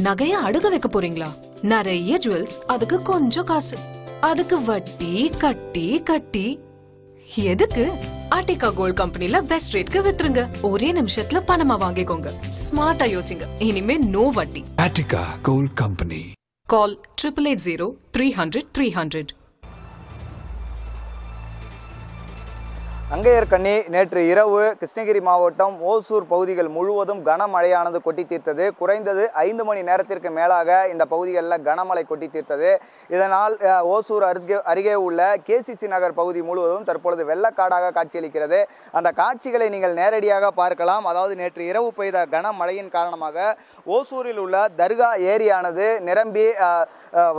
நகைய அடுக்க வைக்க போறீங்களா? நிறைய ஜுவல்ஸ் அதுக்கு கொஞ்சம் காசு. அதுக்கு வட்டி கட்டி கட்டி. எதுக்கு? ஆர்டிகா கோல்ட் கம்பெனில பெஸ்ட் ரேட்க்கு வித்துருங்க. ஒரே நிமிஷத்துல பணமா வாங்கிக்கோங்க. ஸ்மார்ட்டா யோசிங்க. இனிமே நோ வட்டி. Attica Gold Company. Call triple eight zero three hundred three hundred Angayarkanni நேற்று இரவு கிருஷ்ணகிரி மாவட்டம் ஓசூர் பகுதிகள் முழுவதும் கனமழையானது கொட்டி தீர்த்தது. குறைந்தது ஐந்து மணி நேரத்திற்கு மேலாக இந்த பகுதிகளில் கனமழை கொட்டி தீர்த்தது. இதனால் ஓசூர் அருகே அருகே உள்ள கேசிசி நகர் பகுதி முழுவதும் தற்பொழுது வெள்ளக்காடாக காட்சியளிக்கிறது. அந்த காட்சிகளை நீங்கள் நேரடியாக பார்க்கலாம். அதாவது நேற்று இரவு பெய்த கனமழையின் காரணமாக ஓசூரில் உள்ள தர்கா ஏரியானது நிரம்பி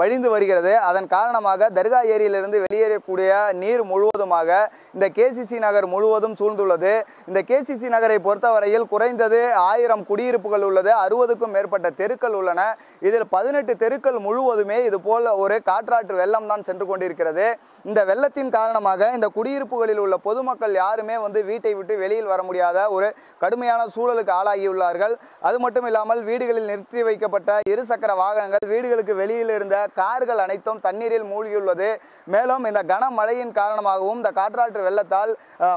வழிந்து வருகிறது. அதன் காரணமாக தர்கா ஏரியிலிருந்து வெளியேறக்கூடிய நீர் முழுவதுமாக இந்த கேசிசி நகர் முழுவதும் சூழ்ந்துள்ளது. இந்த கேசிசி நகரை பொறுத்தவரையில் குறைந்தது ஆயிரம் குடியிருப்புகள் உள்ளது. அறுபதுக்கும் மேற்பட்ட தெருக்கள் உள்ளன. இதில் பதினெட்டு தெருக்கள் முழுவதுமே இது போல ஒரு காற்றாற்று வெள்ளம் தான் சென்று கொண்டிருக்கிறது. இந்த வெள்ளத்தின் காரணமாக இந்த குடியிருப்புகளில் உள்ள பொதுமக்கள் யாருமே வந்து வீட்டை விட்டு வெளியில் வர முடியாத ஒரு கடுமையான சூழலுக்கு ஆளாகியுள்ளார்கள். அது மட்டும் இல்லாமல் வீடுகளில் நிறுத்தி வைக்கப்பட்ட இருசக்கர வாகனங்கள் வீடுகளுக்கு வெளியில் இருந்த கார்கள் அனைத்தும் தண்ணீரில் மூழ்கியுள்ளது. மேலும் இந்த கனமழையின் காரணமாகவும் இந்த காற்றாற்று வெள்ளத்தால்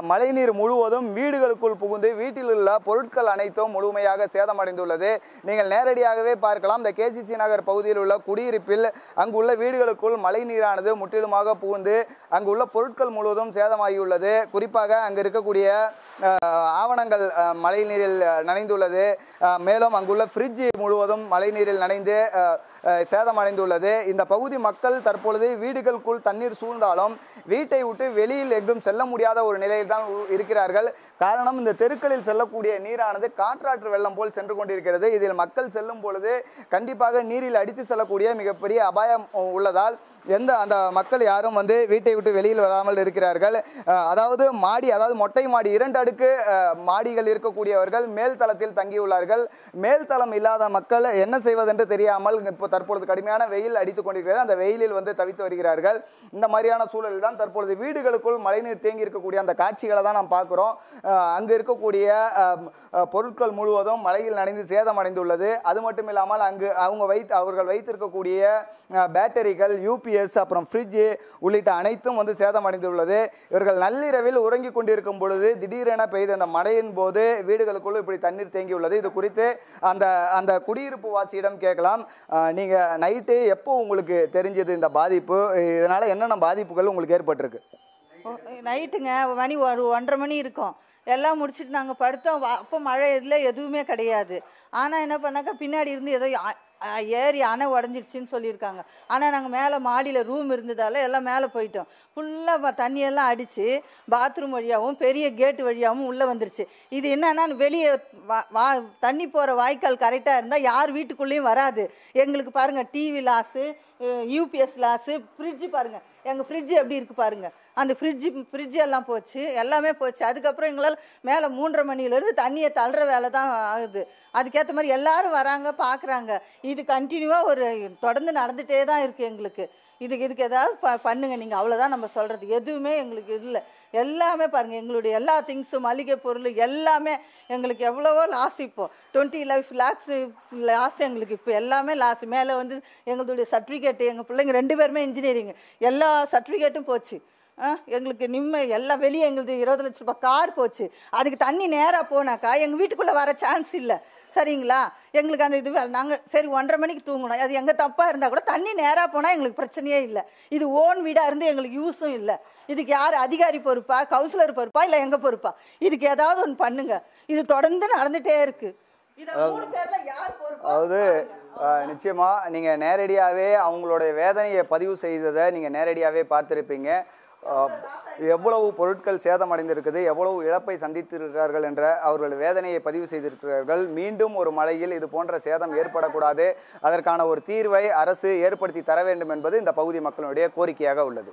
மழைநீர் முழுவதும் வீடுகளுக்குள் புகுந்து வீட்டில் உள்ள பொருட்கள் அனைத்தும் முழுமையாக சேதமடைந்துள்ளது. நீங்கள் நேரடியாகவே பார்க்கலாம். இந்த கேசிசி நகர் பகுதியில் உள்ள குடியிருப்பில் அங்குள்ள வீடுகளுக்குள் மழைநீரானது முற்றிலுமாக புகுந்து அங்குள்ள பொருட்கள் முழுவதும் சேதமாகியுள்ளது. குறிப்பாக அங்கு இருக்கக்கூடிய ஆவணங்கள் மழை மழைநீரில் நனைந்துள்ளது. மேலும் அங்குள்ள ஃப்ரிட்ஜ் முழுவதும் மழைநீரில் நனைந்து சேதமடைந்துள்ளது. இந்த பகுதி மக்கள் தற்பொழுது வீடுகளுக்குள் தண்ணீர் சூழ்ந்தாலும் வீட்டை விட்டு வெளியில் எங்கும் செல்ல முடியாத ஒரு நிலையில் தான் இருக்கிறார்கள். காரணம் இந்த தெருக்களில் செல்லக்கூடிய நீரானது காற்றாற்று வெள்ளம் போல் சென்று கொண்டிருக்கிறது. இதில் மக்கள் செல்லும் பொழுது கண்டிப்பாக நீரில் அடித்து செல்லக்கூடிய மிகப்பெரிய அபாயம் உள்ளதால் எந்த அந்த மக்கள் யாரும் வந்து வீட்டை விட்டு வெளியில் வராமல் இருக்கிறார்கள். அதாவது மாடி அதாவது மொட்டை மாடி இரண்டு அடுக்கு மாடிகள் இருக்கக்கூடியவர்கள் மேல் தளத்தில் தங்கியுள்ளார்கள். மேல் தளம் இல்லாத மக்கள் என்ன செய்வதென்று தெரியாமல் இப்போ தற்பொழுது கடுமையான வெயில் அடித்துக் கொண்டிருக்கிறது. அந்த வெயிலில் வந்து தவித்து வருகிறார்கள். இந்த மாதிரியான சூழலில் தான் தற்பொழுது வீடுகளுக்குள் மழைநீர் தேங்கி இருக்கக்கூடிய அந்த காட்சிகளை தான் நாம் பார்க்குறோம். அங்கு இருக்கக்கூடிய பொருட்கள் முழுவதும் மழையில் நனைந்து சேதமடைந்துள்ளது. அது மட்டும் இல்லாமல் அங்கு அவங்க வைத்து அவர்கள் வைத்திருக்கக்கூடிய பேட்டரிகள் யூபி யூபிஎஸ் அப்புறம் ஃப்ரிட்ஜ் உள்ளிட்ட அனைத்தும் வந்து சேதமடைந்துள்ளது இவர்கள் நள்ளிரவில் உறங்கிக் கொண்டிருக்கும் பொழுது திடீரென பெய்த அந்த மழையின் போது வீடுகளுக்குள் இப்படி தண்ணீர் தேங்கியுள்ளது. இது குறித்து அந்த அந்த குடியிருப்பு வாசியிடம் கேட்கலாம். நீங்கள் நைட்டு எப்போ உங்களுக்கு தெரிஞ்சது இந்த பாதிப்பு? இதனால் என்னென்ன பாதிப்புகள் உங்களுக்கு ஏற்பட்டிருக்கு? நைட்டுங்க மணி ஒரு ஒன்றரை மணி இருக்கும். எல்லாம் முடிச்சுட்டு நாங்கள் படுத்தோம். அப்போ மழை இதில் எதுவுமே கிடையாது. ஆனால் என்ன பண்ணாக்கா பின்னாடி இருந்து ஏதோ ஏரி அணை உடஞ்சிடுச்சின்னு சொல்லியிருக்காங்க. ஆனால் நாங்கள் மேலே மாடியில் ரூம் இருந்ததால் எல்லாம் மேலே போயிட்டோம். ஃபுல்லாக தண்ணியெல்லாம் அடித்து பாத்ரூம் வழியாகவும் பெரிய கேட்டு வழியாகவும் உள்ளே வந்துருச்சு. இது என்னென்னா வெளியே வா வா தண்ணி போகிற வாய்க்கால் கரெக்டாக இருந்தால் யார் வீட்டுக்குள்ளேயும் வராது. எங்களுக்கு பாருங்கள் TV loss UPS loss fridge பாருங்கள் எங்கள் ஃப்ரிட்ஜ் எப்படி இருக்குது பாருங்கள் அந்த ஃப்ரிட்ஜு ஃப்ரிட்ஜ் எல்லாம் போச்சு. எல்லாமே போச்சு. அதுக்கப்புறம் எங்களால் மேலே மூன்றரை மணிலேருந்து தண்ணியை தள்ளுற வேலை தான் ஆகுது. அதுக்கேற்ற மாதிரி எல்லாரும் வராங்க பார்க்குறாங்க இது கண்டினியூவாக ஒரு தொடர்ந்து நடந்துகிட்டே தான் இருக்குது எங்களுக்கு. இதுக்கு இதுக்கு ஏதாவது ப பண்ணுங்க. நீங்கள் அவ்வளோதான் நம்ம சொல்கிறது எதுவுமே எங்களுக்கு இல்லை. எல்லாமே பாருங்கள் எங்களுடைய எல்லா திங்ஸும் மளிகை பொருள் எல்லாமே எங்களுக்கு எவ்வளவோ லாஸ் இப்போ. டுவெண்ட்டி லைஃப் லேக்ஸ் லாஸ் எங்களுக்கு இப்போ எல்லாமே லாஸ். மேலே வந்து எங்களுடைய சர்டிஃபிகேட்டு எங்கள் பிள்ளைங்க ரெண்டு பேருமே இன்ஜினியரிங் எல்லா சர்டிஃபிகேட்டும் போச்சு. ஆ, எங்களுக்கு நிம்ம எல்லாம் வெளியே எங்களுக்கு இருபது லட்ச ரூபாய் கார் போச்சு. அதுக்கு தண்ணி நேராக போனாக்கா எங்கள் வீட்டுக்குள்ளே வர சான்ஸ் இல்லை. சரிங்களா? எங்களுக்கு அந்த இது நாங்கள் சரி ஒன்றரை மணிக்கு தூங்கணும். அது எங்கள் தப்பாக இருந்தால் கூட தண்ணி நேராக போனால் எங்களுக்கு பிரச்சனையே இல்லை. இது ஓன் வீடாக இருந்து எங்களுக்கு யூஸும் இல்லை. இதுக்கு யார் அதிகாரி பொறுப்பா? கவுன்சிலர் பொறுப்பா? இல்லை எங்கள் பொறுப்பா? இதுக்கு ஏதாவது ஒன்று பண்ணுங்க. இது தொடர்ந்து நடந்துகிட்டே இருக்கு. இதை மூணு பேர்ல யார் பொறுப்பா அதாவது அஹ், நிச்சயமா நீங்க நேரடியாவே அவங்களுடைய வேதனையை பதிவு செய்ததை நீங்க நேரடியாவே பார்த்திருப்பீங்க. எவ்வளவு பொருட்கள் சேதமடைந்திருக்குது எவ்வளவு இழப்பை சந்தித்திருக்கிறார்கள் என்ற அவர்கள் வேதனையை பதிவு செய்திருக்கிறார்கள். மீண்டும் ஒரு மழையில் இது போன்ற சேதம் ஏற்படக்கூடாது. அதற்கான ஒரு தீர்வை அரசு ஏற்படுத்தி தர வேண்டும் என்பது இந்த பகுதி மக்களுடைய கோரிக்கையாக உள்ளது.